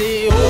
see.